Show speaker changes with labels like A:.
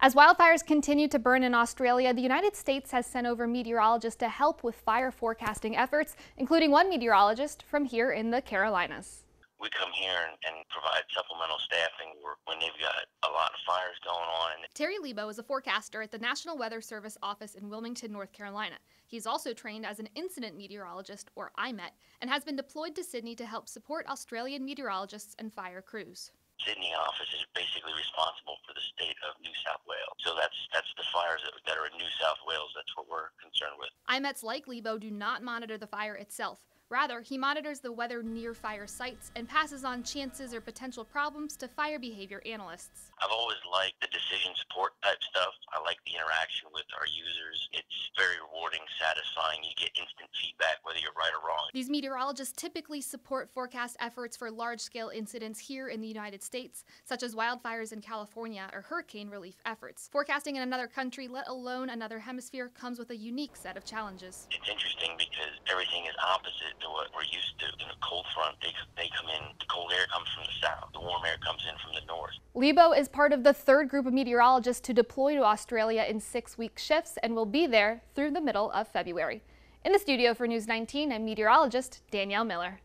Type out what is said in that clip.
A: As wildfires continue to burn in Australia, the United States has sent over meteorologists to help with fire forecasting efforts, including one meteorologist from here in the Carolinas.
B: We come here and, and provide supplemental staffing when they've got a lot of fires going on.
A: Terry Lebo is a forecaster at the National Weather Service office in Wilmington, North Carolina. He's also trained as an incident meteorologist, or IMET, and has been deployed to Sydney to help support Australian meteorologists and fire crews.
B: Sydney office is basically responsible for the state of New South Wales. So that's that's the fires that, that are in New South Wales. That's what we're concerned with.
A: IMETs like Lebo do not monitor the fire itself. Rather, he monitors the weather near fire sites and passes on chances or potential problems to fire behavior analysts.
B: I've always liked the decision support type stuff. I like the interaction with our users. It's very rewarding, satisfying. You get instant feedback whether you're right or wrong.
A: These meteorologists typically support forecast efforts for large scale incidents here in the United States, such as wildfires in California or hurricane relief efforts. Forecasting in another country, let alone another hemisphere, comes with a unique set of challenges.
B: It's interesting because everything is opposite to what we're used to. In a cold front, they, they come in, the cold air comes from the south, the warm air comes in from the north.
A: Lebo is part of the third group of meteorologists to deploy to Australia in six-week shifts and will be there through the middle of February. In the studio for News 19, I'm meteorologist Danielle Miller.